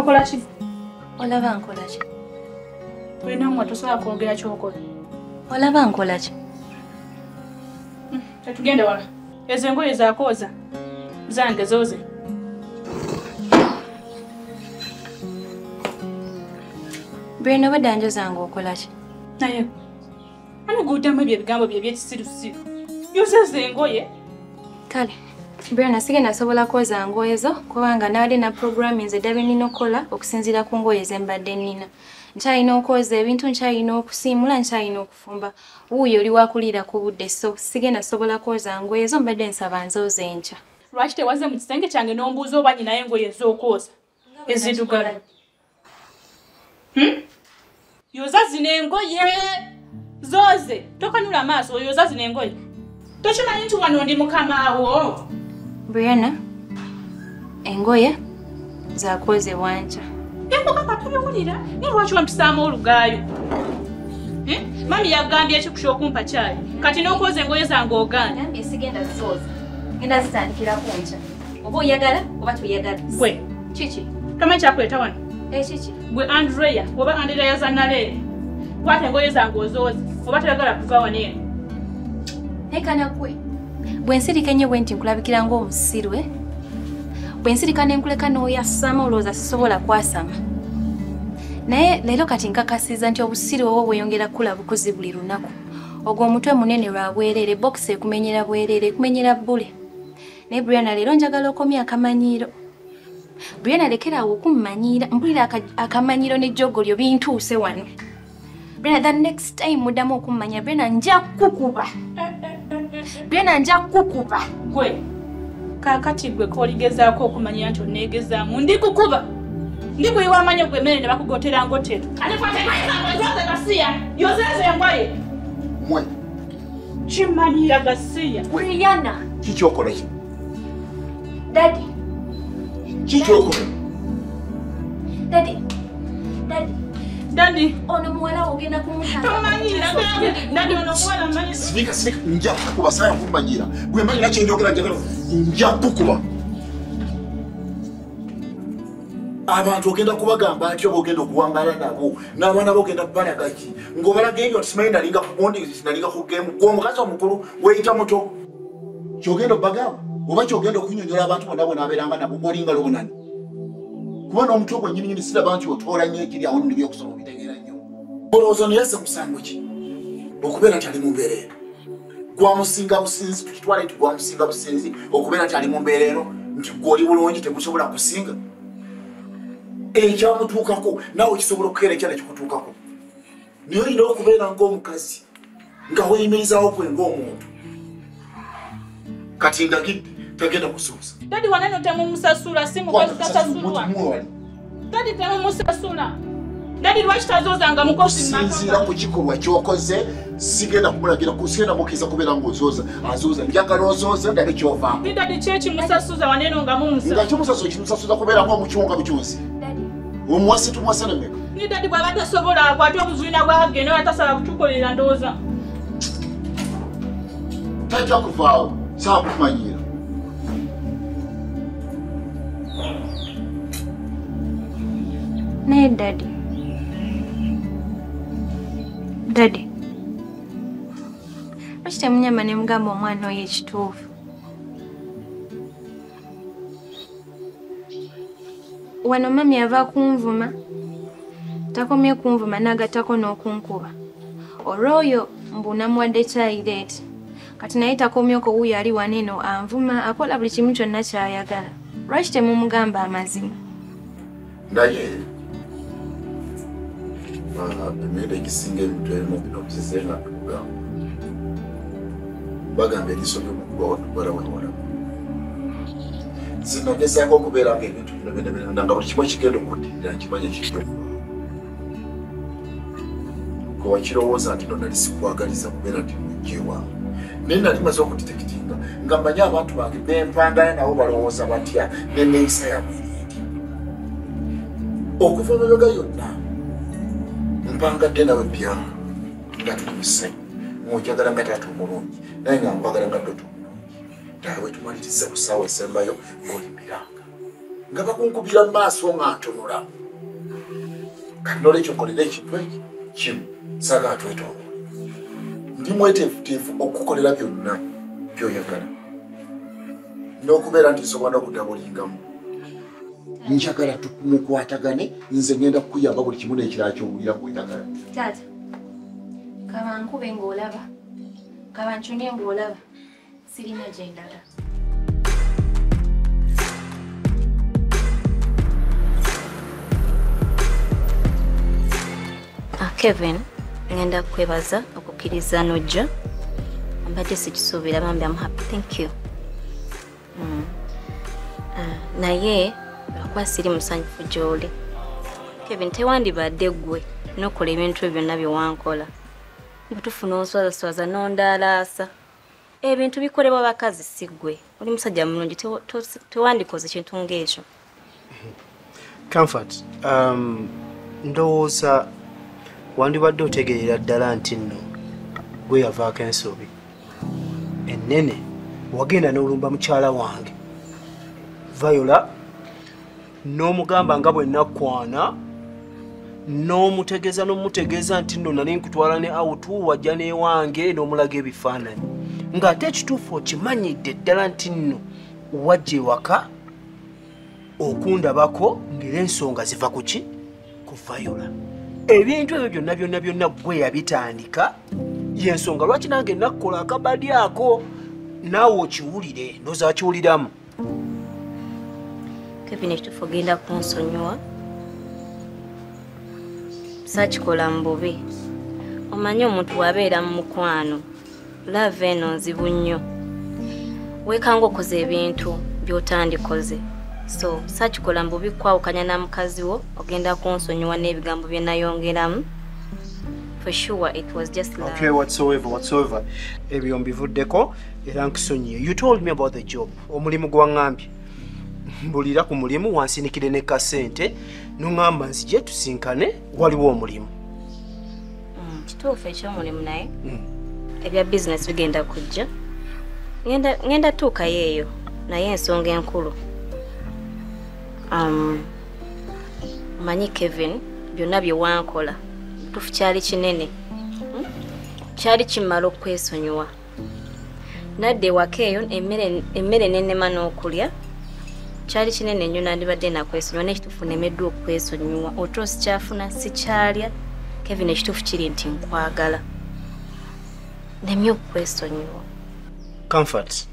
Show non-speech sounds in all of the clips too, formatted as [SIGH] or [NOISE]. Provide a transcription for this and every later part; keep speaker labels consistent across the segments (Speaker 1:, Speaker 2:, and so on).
Speaker 1: okola ki
Speaker 2: olaba nkola ki
Speaker 1: olinamu tosobola kwogera kyokola.
Speaker 2: Olaba nkola ki
Speaker 1: tetugende wala. Ezo engoye zakooza zange zooze.
Speaker 2: Breno obadde njozanga okola ki?
Speaker 1: Naye ani guddemu ebyo ebigambo bye ebyekisirusiru yozeza engoye.
Speaker 2: Kale brena sigenda sobola kwoza ngoye zo kubanga nawadde na programu nze ddala nina okukola okusinziira ku ngoye zembadde nina nkyalina okwoza ebintu nkyalina okusiimula nkyalina okufumba. Wuuyo oli wakuliira ku budde so sigenda sobola kwoza ngoye zo mbadde nsaba nzooza enkya
Speaker 1: lwaki tewaze mu kisenge kyange n'ombuuza oba nyinayo engoye ez'okwoza eziddugala Hmm? yoza zino engoye? Zooze. Tokanula maaso oyoza zino engoye. Tokimanyi nti wano ndi mukamaawo
Speaker 2: briana engoye zakwozebwa nkya
Speaker 1: enkokaka tobiwulira naye lwaki wampisaamu olugaayo mami yagambye ekikusha okumpa kyayi kati n'okwoza engoye zange ogaana
Speaker 2: nambye sigenda zooza genda zitandikirako nkya oba oyagala oba toyagala.
Speaker 1: Gwe.
Speaker 2: Kiki
Speaker 1: tomanyi kyakuleeta wano?
Speaker 2: Ekiki
Speaker 1: gwe andreya oba andreya zanaleere kwata engoye zange ozooze oba toyagala kuva wano eno.
Speaker 2: Nekana gwe bwe nsirika ennyo bwe nti nkulabikira ng'omusirwe bwe nsirika ne nkuleka n'oyasama olowooza sisobola kwasama. Naye leero kati nkakasiza nti obusirwe obwo bweyongera kukula bukuzi buli lunaku. Ogwo omutwe munene lwa bwereere bokisi ekumenyera bwereere ekumenyera bbule. Naye briana leero njagala okomya akamanyiiro briana lekeraawo okummanyiira mpulira aka- akamanyiiro n'ejjogolyo bintuuse wano. Briana the next time muddamu okummanya briana nja kukuba briana nja kukuba.
Speaker 1: Gwe. Kaakati gwe kooligezaako okumanyira nti oneegezaamu ndikukuba ndikuyiwa amanyi gwe mmere ne bakugotera ngotero. Kasiya yozeezo engoye.
Speaker 3: Mwe.
Speaker 1: Kimanyira gasiya
Speaker 2: briana
Speaker 3: kikyokola ki?
Speaker 2: Dadi
Speaker 3: kikyokola
Speaker 2: dadi dadi
Speaker 1: dadi
Speaker 2: ono muwala ogenda kumutanga
Speaker 1: tomanyira dadi ono muwala manyi
Speaker 3: sibika sibika nja kukuba saya kumanyira gwe manyira kyenjogera njagala nja kukuba. Abantu ogenda kubagamba atyo bogenda okuwangala nabo n'abaana bogenda kubalaga ki? Ng'obalaga ebyo nti nalinga kugundi nalinga ku gemu. Gwe omukazi omukulu weyita muto. Kyogenda obagamba oba kyogenda okunyonyola abantu bonna bwenabeeranga nabo ngolinga loonani kuba n'omutwe gwe nyininyini siraba nti otoola nnyo ekiri awo nini byokusoma obitegeera nnyo? Olowooza niyazze musango ki? Okubeera nti ali mu mbeera eno. Gwamusinga businzi tukitwale nti gwamusinga businzi? Okubeera nti ali mu mbeera eno? Nti gwoli bulungi tegusobola kusinga? Ekyamutuukako naawe kisobola okukeera ekyala kikutuukako naye olina okubeera ng'omukazi nga weyimirizawo gwe ng'omuntu. Kati ndagidde tagenda kusuuza
Speaker 1: Tadi waneno temu musasula simu kwa
Speaker 3: kutasasulua.
Speaker 1: Tadi temu musasula. todi wanene temumusasula simukazitasasulwa todi temumusasula dadi lwaki tazozanga
Speaker 3: mukosinzira ku kikolwa kyokoze sigenda kumulagira sigenda mukkiriza kubeera ngaozoza azoza Njaka njagala ozoza dali
Speaker 1: kyovaamu dadi kyeki musasuza wanene nga mumusa
Speaker 3: nga kyomusasuza kimusasuza kubeera ngaomukiwo nga bukyuzi omuwasi tumuwasa nemeka
Speaker 1: ni dadi kuzuina kwa akwate omuzulina tasa oba lila ndoza. Tadi
Speaker 3: wakufao. kuvaawo saakufumanyira
Speaker 2: naye dadi dadi lwaki temunyamba ne mugamba omwana oyo ekituufu wano mami ava kunvuma takomye kunvuma n'agattako n'okunkuba olw'oyo mbu namuwadde kyayireeti kati naye takomyeko wuuyo ali waneno anvuma akola buli kimu kyonna ky'ayagala lwaki temumugamba amazima
Speaker 3: naye emirundi egisinga ebintu ebimu bino bizize nga tugamba bagamba eriiso lyomukulu watubala wewala zinogezaako okubeera nga ebintu bino binabinana nga buli kimu kigenda okuddirira nkimanya kikyo kewakirowooza nti no nali sikwagaliza kubeera nti mujjewange naye nali maze okuditekitinga nga mmanyi abantu bange bempangana nabo balowooza batya neneeyisa yabwe erindi okuva emabega yonna mpangadde nawe byanga nga tuli musanyu ngaojagala nga taata omulungi naye nga nkwagala nga dota omulungi. Nawe tumaliriza ku ssaawa esembayo ng'olimiranga nga bakunkubira mu maaso nga ntunula kati nolwekyo nkolera ekintu eki? Kimu. Saaga atwetoola ndi mweteefuteefu okukolera byonna byoyagala. N'okubeera nti nsobola n'okudabulingamu njagala tumukwatagane nze ngenda kukuyamba buli kimu n'ekirala kyowulira bweyagala
Speaker 2: taata kaba nkube ng'olaba kaba ncunye ng'olaba sirina gye ndala
Speaker 4: Ah, Kevin, ngenda kwebaza okukkiriza nojja. Mbadde sikisuubira bambi I'm happy. Thank you. Mm. Ah, naye lwakuba siri musanyufu gy'oli. Kevin, tewandibadde ggwe n'okola ebintu ebyo byonna bye wankola. Butufu n'onswazaswaza n'ondaalaasa. Ebintu bikolebwa bakazi si ggwe. Oli musajja mulungi tewandikoze kintu ng'ekyo.
Speaker 5: comfort um, ndowooza wandibadde otegeerera ddala nti nno gwe yavaako ensobi ennene wagenda n'olumba mukyala wange viola n'omugamba nga bwe nakkwana n'omutegeeza n'omutegeeza nti nno nali nkutwala ne autu wajja n'ewange n'omulaga ebifaananyi. Ng'ate ekituufu okimanyidde ddala nti nno wajja ewaka okundabako ng'era ensonga ziva ku ki? Ku viola. Ebintu ebyo byonna byonna byonna gwe yabitandika. Yensonga lwaki nange nakkola akabadi ako? Naawe okiwulire ndooza akiwuliramu
Speaker 4: Kevin ekituufu ogenda kunsonyiwa? Saakikola mu bubi omanyi omuntu bw'abeera mu mukwano. Lava eno nzibu nnyo. Weekanga okoze ebintu by'otandikoze. So saakikola mu bubi kwawukanya na mukazi wo ogenda kunsonyiwa n'ebigambo bye nayongeramu? For sure it was just love.
Speaker 5: okay whatsoever whatsoever. Ebyo mbivuddeko era nkisonyiye you told me about the job. Omulimu gwe waŋŋambye mbulira ku mulimu wansinikire ne kasente noŋŋamba nzije tusinkane? Waliwo omulimu.
Speaker 4: Mm, kituufu ekyomulimu naye.
Speaker 5: Mm.
Speaker 4: ebya bizinesi bigenda kujja. Ngenda- ngenda tuukayo eyo naye ensonga enkulu. Um, manyi kevin byonna bye wankola. Tufu kyali kinene. Mm? kyali kimala okwesonyiwa. Nadde ewaka eyo emmere emmere nenema n'okulya kyali kinene nnyo nandibadde nakwesonyiwa n'ekituufu nemeddwa okwesonyiwa. Otulo sikyafuna sikyalya. Kevin ekituufu kiri nti nkwagala. Nemye okwesonyiwa.
Speaker 5: Comfort.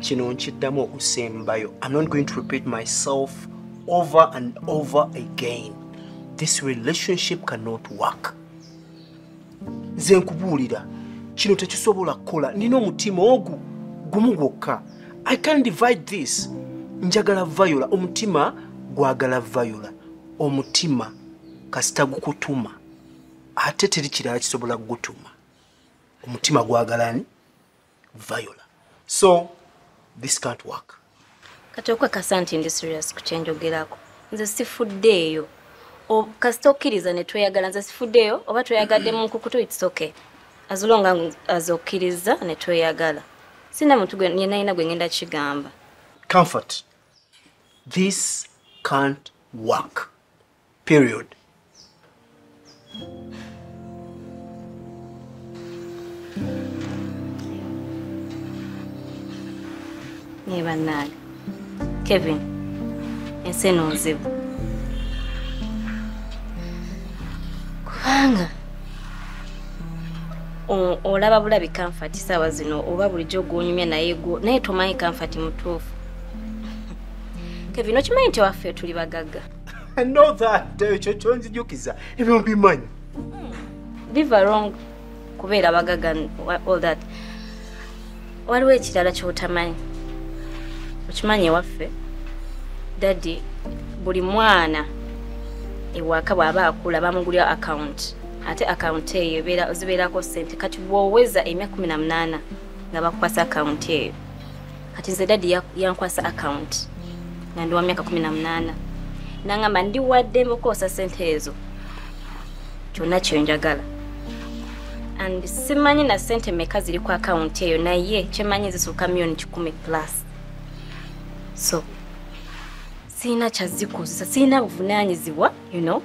Speaker 5: Kino nkiddamu okusembayo. I'm not going to repeat myself over and over again. This relationship cannot work. Nze nkubuulira. Kino tekisobola kukola. Nina omutima ogu gumu gwokka i can divide this. Njagala viola omutima gwagala viola. Omutima kasita gukutuma. Ate teri kirala kisobola kugutuma. Omutima gwagalani viola. So this can't work.
Speaker 4: Kati okwekasa nti ndi serious ku kyenjogerako? Nze sifuddeeyo O- kasita okkiriza ne tweyagala nze sifuddeeyo oba tweyagadde mu nkukutu its okay. Azolonga aze okkiriza ne tweyagala sina muntu gwe- naina gwe ngenda kigamba
Speaker 5: comfort. This can't work. Period.
Speaker 4: Naye banali. kevin ensi eno nzibu kubanga olaba bulabi kamfati saawa zino oba bulijjo gwonyumya naye naye tomanyi kamfati mutuufu. [LAUGHS] Kevin okimanyi nti waffe tuli bagagga
Speaker 5: know [LAUGHS] that ekyo kyonzijukiza. Ebyo mbimanyi.
Speaker 4: Biva wrong kubeera bagagga all that. Waliwo ekirala kyotamanyi. Okimanyi ewaffe daddi buli mwana ewaka bw'aba akula bamugulira akawunti ate akawunti eyo zibeerako sente kati bw'oweza emyaka kumi na munaana nga bakukwasa akawunti eyo kati nze daddi ya- yankwasa akawunti nga ndi wa myaka kumi na munaana nangamba ndi wadde okwosa sente ezo kyonna kyenjagala and simanyi na sente meka ziri ku akawunti eyo naye kyemanyi zisuuka miliyoni kikumi plus. So sirina kyazikozesa sirina buvunanyizibwa you know.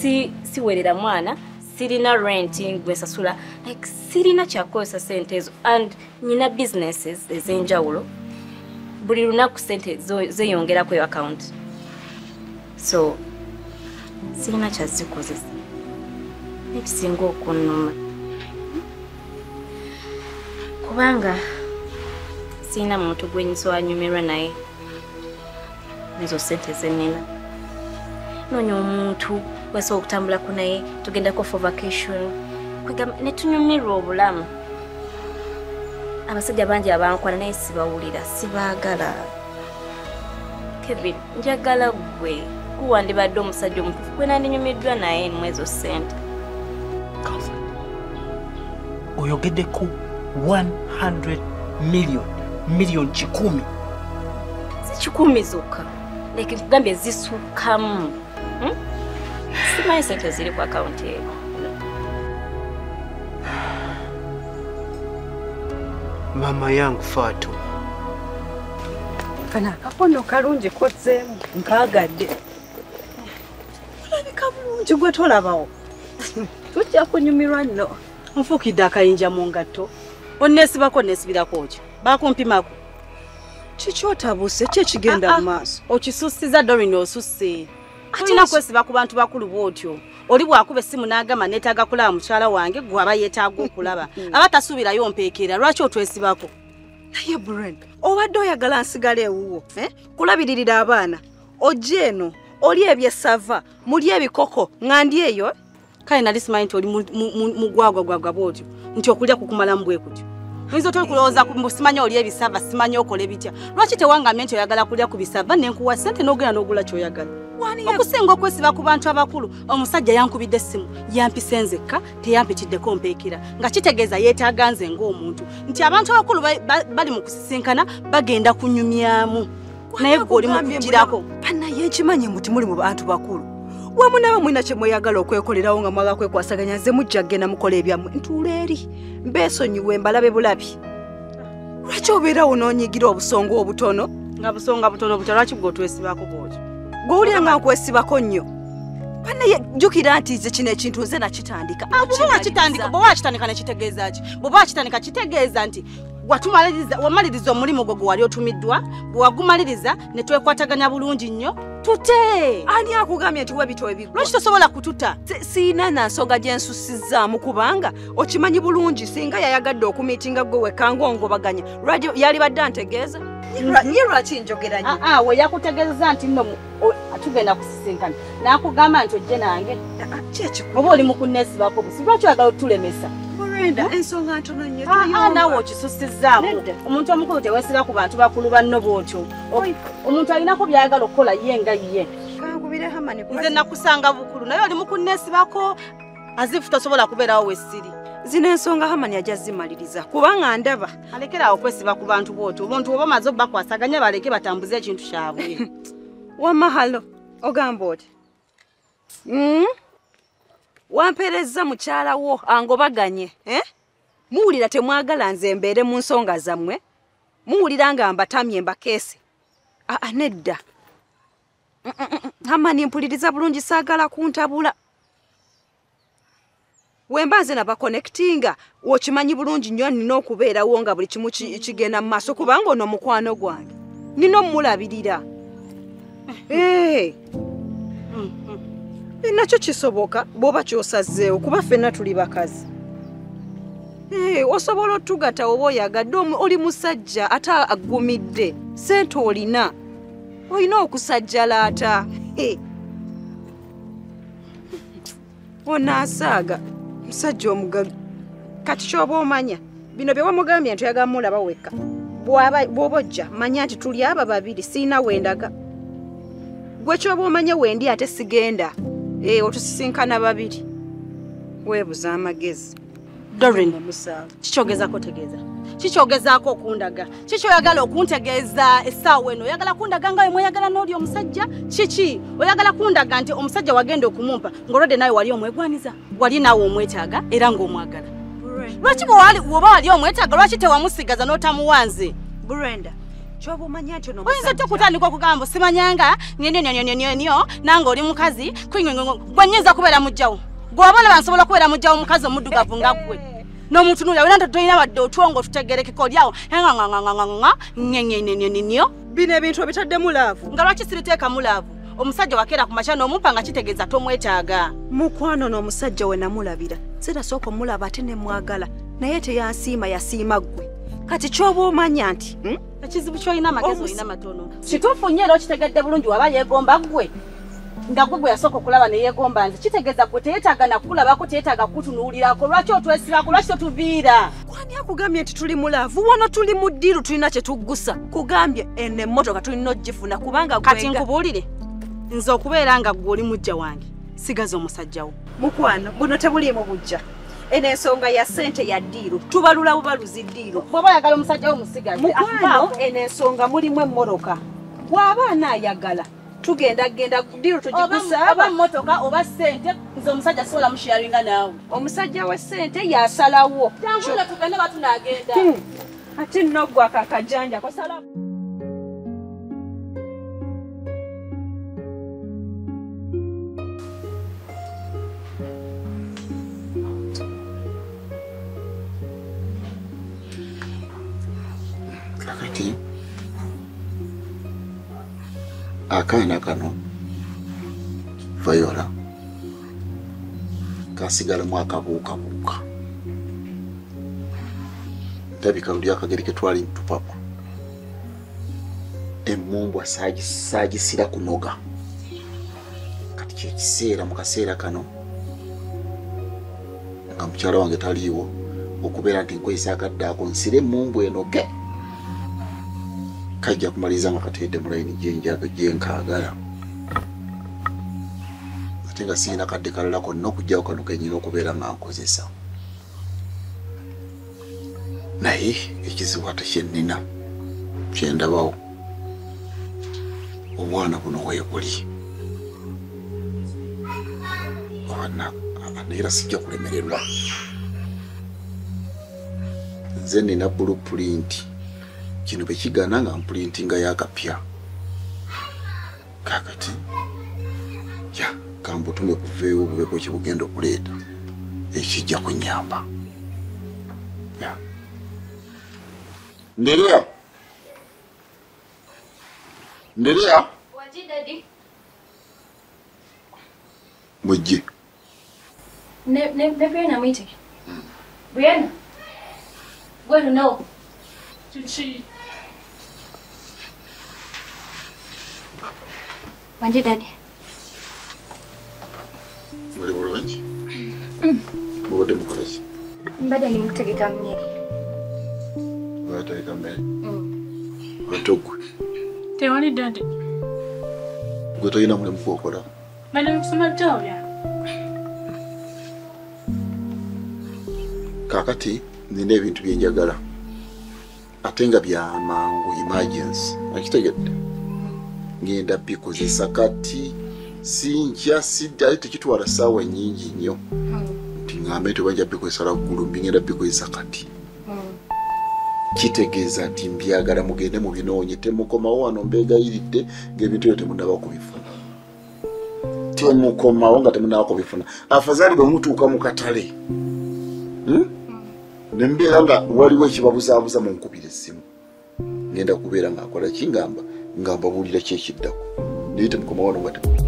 Speaker 4: Si siwerera mwana sirina rent gwesasula like sirina kyakozesa sente ezo. And nyina businesses ez'enjawulo buli lunaku sente zo- zeyongera ku account. So sirina kyazikozesa ekisinga okunnuma. Kubanga sirina muntu gwenyisa wanyumirwa naye ezo sente zenina noonya omuntu wesobola okutambulako naye tugendako for vacation. Kwegamba netunyumirwa obulamu. Abasajja bangi abankwana naye sibawulira sibaagala. Kevin njagala gwe guwandibadde omusajja omutufu gwe nandinyumiddwa naye mu ezo sente
Speaker 5: oyogedde ku 100 million million kikumi.
Speaker 4: Si kikumi zokka. Like nkugambye zisukamu? Simanyi sente ziri ku akawunti eyo
Speaker 5: mama yangu faato
Speaker 6: kana akakono kalungi kozzeemu nkaagadde olabika bulungi gwe tolabawo tujja kunyumirwa nno.
Speaker 7: Nfuukidde akayinja mu ngatto onneesibako neesibirako kyo baakumpimako
Speaker 6: kikyotabuse ki ekigenda mu maaso
Speaker 7: okisusiza dorin osusse tulina kwesiba ku bantu bakulu bwotyo. Oli bw'akuba essimu n'agamba neetaaga kulaba mukyala wange gwe aba yeetaaga okulaba. [LAUGHS] Aba tasuubirayo mpeekera lwaki otwesibako?
Speaker 6: Naye bren obadde oyagala nsigala ewuwo eh? kulabiririra abaana. Ojja eno oli ebyesava muli ebikoko ŋŋandi eyo?
Speaker 7: Kale nali simanyi nti oli mu- mu- mu- mugwagwagwagwa bwotyo nti okulya kukumalamu bwe kutyo. Oyinza otoli kulowooza ku- mbu simanyi oli ebisava simanyi okola bitya? Lwaki tewangamye nti oyagala kulya ku bisava nenkuwa sente n'ogenda n'ogula kyoyagala okusinga okwesiba ku bantu abakulu omusajja yankubidde essimu yampisa nzekka teyampitiddeko mpeekera nga kitegeeza yeetaaga nze ng'omuntu. Nti abantu abakulu ba- ba- bali mu kusisinkana bagenda kunyumyamu naye gwe oli mu kugirako
Speaker 6: banaye ekimanyi muti muli mu bantu bakulu. Wamu naba mwina kye mweyagala okwekolerawo nga mwagala kwekwasaganya nze mujja kgenda mukola ebyammwe ntuula eri mbeesonyiwe mbalabe bulabi. Lwaki obeerawo n'onyigira obusonga obutono?
Speaker 7: Nga busonga butono butya lwaki gwe otwesibako bwotyo
Speaker 6: gwewulira nga nkwesibako nnyo. Banaye jjukira nti nze kino ekintu nze nakitandika.
Speaker 7: Wakitandika bwoba wakitandika nekitegeeza ki? Bwoba wakitandika kitegeeza nti wamaliriza omulimu gwe wali otumiddwa bwe wagumaliriza ne twekwataganya bulungi nnyo. Tute!
Speaker 6: Ani akugambye nti webito ebigwa
Speaker 7: lwaki tosobola kututa?
Speaker 6: Si- siina na nsonga gye nsusizaamu kubanga okimanyi bulungi singa yayagadde okumiitinga gwe wekka ng'ongobaganya lwaki yali badde antegeeza? Ye lwaki njogera nnyo
Speaker 7: aa we yakutegeeza nti nno tugenda kusisinkana. N'akugamba nti ojje nange. Oba oli mu kunneesibako busi lwaki oyagala otulemesa
Speaker 6: ensonga ntono nnyo
Speaker 7: aa naawe okisusizaamu. Omuntu omukulu teweesiba ku bantu bakulu banno bwotyo omuntu alinako byayagala okukola ye nga ye.
Speaker 6: Kankubire hamani
Speaker 7: nze nakusanga bukulu naye oli mu kunneesibako azifu tosobola kubeerawo wessiri.
Speaker 6: Zino ensonga hamani ajja zimaliriza kubanga ndaba.
Speaker 7: Alekerawo okwesiba ku bantu bwotyo omuntu oba omaze obakwasaganya baleke batambuze ekintu kyabwe. [LAUGHS]
Speaker 6: Wamahalo ogamba oti Wampeerezza mukyala wo angobaganye muwulira temwagala nze mbeere mu nsonga zammwe? Muwulira nga mbatamye mbakeese? Aa nedda. Hamani mpuliriza bulungi saagala kuntabula. Wemba nze nabakonekitinga wokimanyi bulungi nnyo nina okubeerawo nga buli kimu ki- kigenda mu maaso kubanga ono mukwano gwange. Nina omulabirira [LAUGHS] Hey. Nakyo kisoboka bw'oba kyosazzeewo kuba ffenna tuli bakazi. Hey, osobola otugata oba oyagadde oli musajja ate aggumidde sente olina olina okusajjalaata Hey. onaasaaga musajja omugaga kati kyoba omanya bino bye wamugambye nti oyagala mulaba wekka. Bw'oba ojja manya nti tuli aba babiri siina wendaga gwe kyoba omanye wendi ate sigenda otusisinkana babiri. Weebuza amagezi.
Speaker 7: Dorin
Speaker 6: musanvu
Speaker 7: kikyogezako tegeeza? Kikyogezaako okundaga? Kikyoyagala okuntegeeza essaawa eno? Oyagala kundaga nga we mweyagala n'oli omusajja? Kiki? Oyagala kundaga nti omusajja wagenda okumumpa ng'olwadde nawe wali omwegwaniza? Wali naawe omwetaaga era ng'omwagala? Lwaki bw'oba wali omwetaaga lwaki tewamusigaza n'otamuwanze?
Speaker 6: Brenda kyoba omanya nti
Speaker 7: oyinza otya okutandika okugamba simanyanga. Nyonyonyonyonyonyo nange oli mukazi gwe nyinza kubeera mujjawo gweoba olaba nsobola okubeera mujjawo omukazi omuddugavu nga gwe. [LAUGHS] N'omuntu nulya wena tolina badde otwongo tutegerekeka oliawo nganganganganganga nyenyenyenyenyo
Speaker 6: bino ebintu ebitaddemu laavu
Speaker 7: nga lwaki siriteekamu laavu omusajja wakeera ku makya n'omumpa nga kitegeeza tomwetaaga.
Speaker 6: Mukwano n'omusajja we namulabira. Sirasooka omulaba ate ne mwagala. Naye teyansiima yasiima ggwe. Kati kyoba omanya nti hmm?
Speaker 7: Ekizibu kyolina amagezi olina matono. Kituufu nnyo era okitegedde bulungi waba yeegomba ggwe. Nga gwe gwe yasooka okulaba ne yeegomba nti kitegeeza gwe teyeetaaga nakulabako teyeetaaga kutunuulirako. Lwaki otwesibako lwaki totuviira?
Speaker 6: Kwani akugambye nti tuli mulaavu wano tuli mu ddiiru tulina kye tuggusa. Kugambye eno emmotoka tulina ogifuna kubanga
Speaker 7: kati nkubuulire. Nze okubeera nga gwe oli mujja wange. Sigaza omusajjawo
Speaker 6: mukwano buno tebuliimu bujja eno ensonga ya ssente ya ddiiru. Tubalula bubaluzi ddiiru.
Speaker 7: Bw'oba oyagala omusajjawo musigaze
Speaker 6: mukwano eno ensonga mulimu emmoroka bw'aba anaayagala tugenda genda ddiiru
Speaker 7: oba
Speaker 6: tugigusaaba
Speaker 7: mmotoka oba ssente nze omusajja sisobola musharinga naawe.
Speaker 6: Omusajja w'essente yasalawo.
Speaker 7: Tanguula tugende batunagenda
Speaker 6: Hmm. ate nno gwe ako akajanja
Speaker 3: kakati akaana kano vayola kasigalamu akabuukabuuka. Ndabika luli akageri ketwali ntupapa emumbwa saagi- saagisira kunoga. Kati kyekiseera mu kaseera kano nga mukyala wange taliiwo okubeera nti nkozesa akadde ako nsire emumbwa enoge kajja kumaliriza nga kateedde mu layini gyenjaga gyenkaagala ate nga sirina kadde kalala konna okugjawo kano kenyina okubeera nga nkozesa. Naye ekizibu ate kyennina kyendabawo obwana buno weebuli era sijja kulemererwa. Nze nina bulupulinti kino bekigana nga mpulintinga yakapya kakati ya kambutume kuveewo bubeko kibugenda okuleeta? Ekijja kunyamba. Ya. nderea nderea mujje
Speaker 2: Ne, ne, ne Brianna mwite. Brianna. Gwe luno.
Speaker 1: Kiki
Speaker 2: Wanje dadi.
Speaker 3: muli bulungi mubadde mukolaki
Speaker 2: Mbadde ni. Mukutegeka mmere.
Speaker 3: batereka mmere ate gwe
Speaker 1: tewali dadi
Speaker 3: gwe tolina mulimu gwokola
Speaker 1: bali mukusoma bitabo byange
Speaker 3: kakati nina ebintu byenjagala ate nga byamangu emergency? Akitegedde ngenda bikozesa kati. Sinkya sidde ate tekitwala saawa nyingi nnyo nti ngambe tebajja bikozesa lwaggulu mbi ngenda bikozesa kati. Kitegeeza nti mbyagala mugende mubinoonye temukomawo wano mbegayiridde ngaebintu ebyo temunaba kubifuna temukomawo nga temunaba kubifuna afazaali bwe mutuuka mu katale Hmm? nembeera nga waliwo ekibabuzaabuza mu nkubira essimu ngenda kubeera ngaakola kingamba nga ngamba wulira ki ekiddaku naye temukomawo noba tekuki